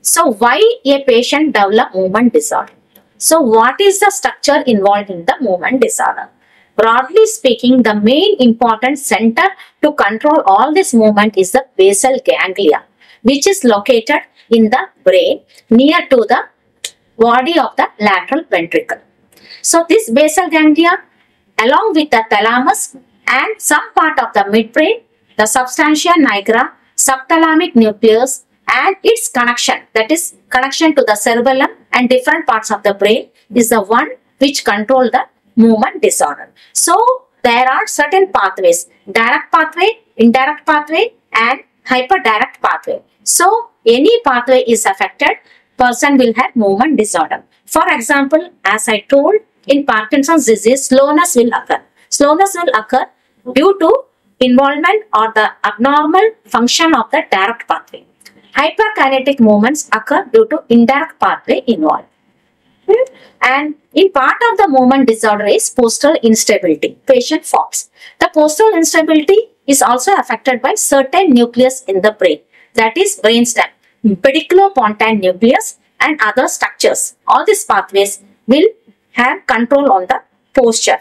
So why a patient develop movement disorder? So what is the structure involved in the movement disorder? Broadly speaking, the main important center to control all this movement is the basal ganglia, which is located in the brain near to the body of the lateral ventricle. So this basal ganglia along with the thalamus and some part of the midbrain, the substantia nigra, subthalamic nucleus and its connection that is connection to the cerebellum and different parts of the brain is the one which control the movement disorder. So there are certain pathways, direct pathway, indirect pathway and hyperdirect pathway. So any pathway is affected, person will have movement disorder. For example, as I told, in Parkinson's disease, slowness will occur. Slowness will occur due to involvement or the abnormal function of the direct pathway. Hyperkinetic movements occur due to indirect pathway involved. Hmm? And in part of the movement disorder is postural instability. Patient falls. The postural instability is also affected by certain nucleus in the brain. That is brainstem, pedunculopontine nucleus and other structures. All these pathways will have control on the posture.